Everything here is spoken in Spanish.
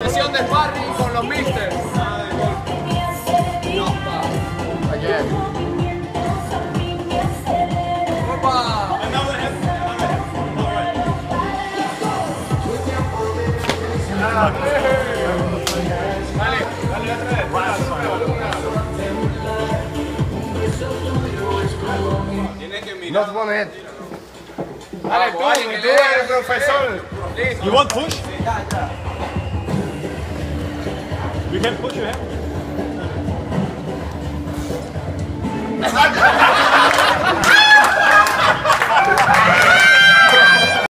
Sesión de sparring con los misters. No, pa. Ayer. Opa. Dale, dale otra vez. Tiene que mirar. No te pones. Dale, tú, eres profesor. You want push? We can push you, eh?